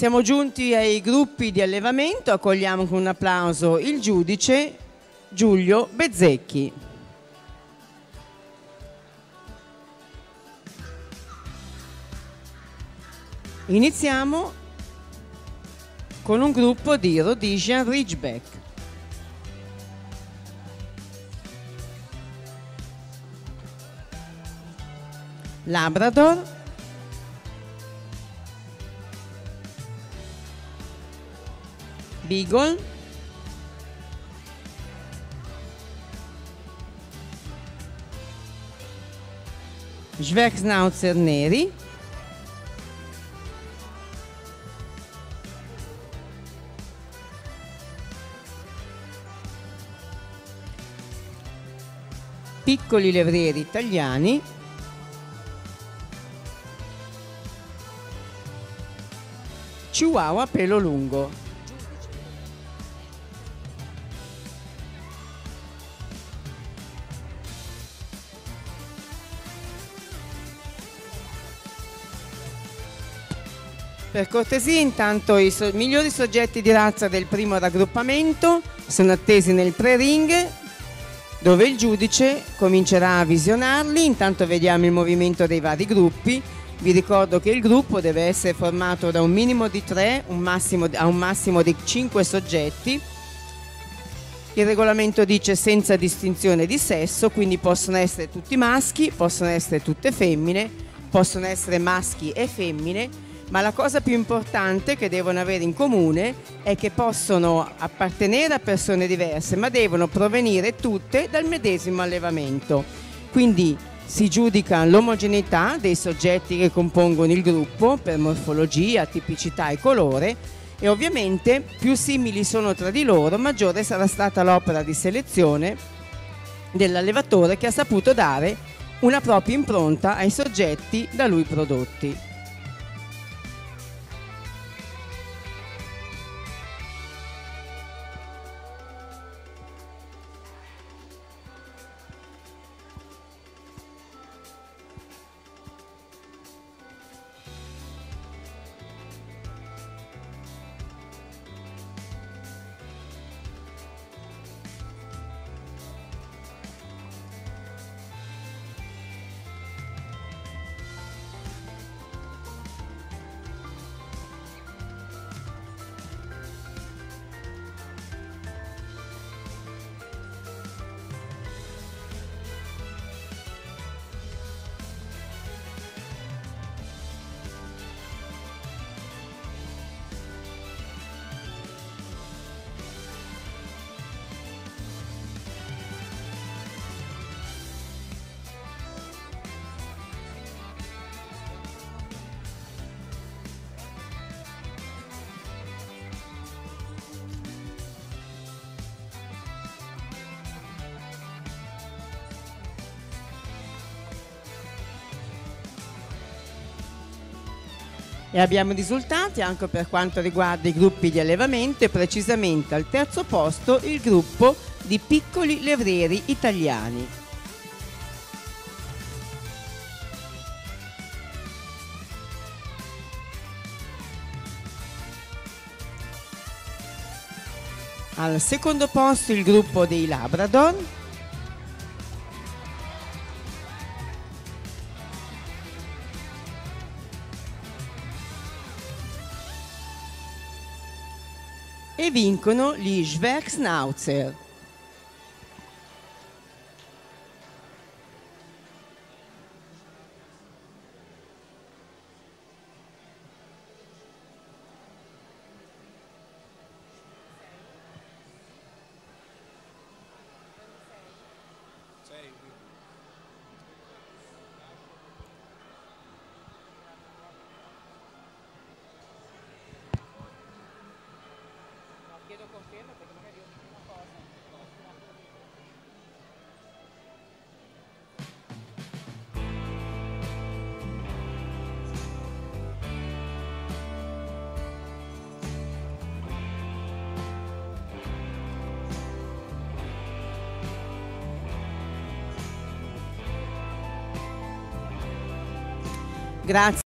Siamo giunti ai gruppi di allevamento, accogliamo con un applauso il giudice Giulio Bezzecchi. Iniziamo con un gruppo di Rhodesian Ridgeback. Labrador, Beagle, Schwerksnauzer neri, piccoli levrieri italiani, Chihuahua pelo lungo. Per cortesia, intanto i so migliori soggetti di razza del primo raggruppamento sono attesi nel pre-ring dove il giudice comincerà a visionarli, intanto vediamo il movimento dei vari gruppi. Vi ricordo che il gruppo deve essere formato da un minimo di tre un massimo, a un massimo di cinque soggetti. Il regolamento dice senza distinzione di sesso, quindi possono essere tutti maschi, possono essere tutte femmine, possono essere maschi e femmine ma la cosa più importante che devono avere in comune è che possono appartenere a persone diverse, ma devono provenire tutte dal medesimo allevamento. Quindi si giudica l'omogeneità dei soggetti che compongono il gruppo per morfologia, tipicità e colore e ovviamente più simili sono tra di loro, maggiore sarà stata l'opera di selezione dell'allevatore che ha saputo dare una propria impronta ai soggetti da lui prodotti. E abbiamo risultati anche per quanto riguarda i gruppi di allevamento e precisamente al terzo posto il gruppo di piccoli levrieri italiani. Al secondo posto il gruppo dei Labrador, e vincono gli Schwerksnauzer. chiedo Grazie.